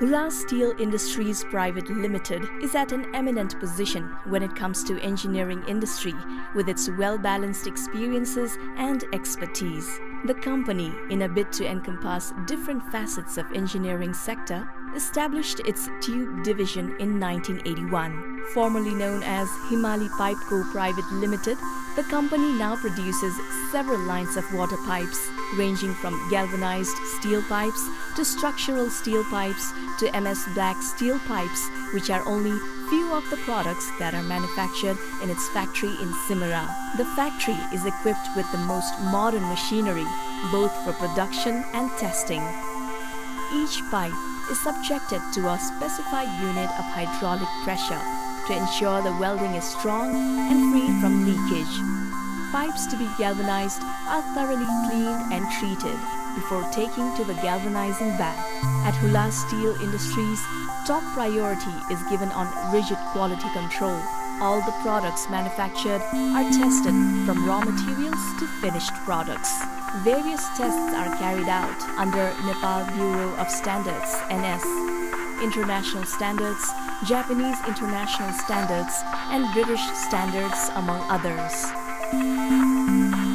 Hulas Steel Industries Private Limited is at an eminent position when it comes to engineering industry with its well-balanced experiences and expertise. The company, in a bid to encompass different facets of engineering sector, established its tube division in 1981. Formerly known as Himali Pipe Co. Private Limited, the company now produces several lines of water pipes, ranging from galvanized steel pipes to structural steel pipes to MS Black steel pipes, which are only few of the products that are manufactured in its factory in Simara. The factory is equipped with the most modern machinery, both for production and testing. Each pipe is subjected to a specified unit of hydraulic pressure to ensure the welding is strong and free from leakage. Pipes to be galvanized are thoroughly cleaned and treated before taking to the galvanizing bath. At Hulas Steel Industries, top priority is given on rigid quality control. All the products manufactured are tested from raw materials to finished products. Various tests are carried out under Nepal Bureau of Standards NS, International Standards, Japanese International Standards, and British Standards among others.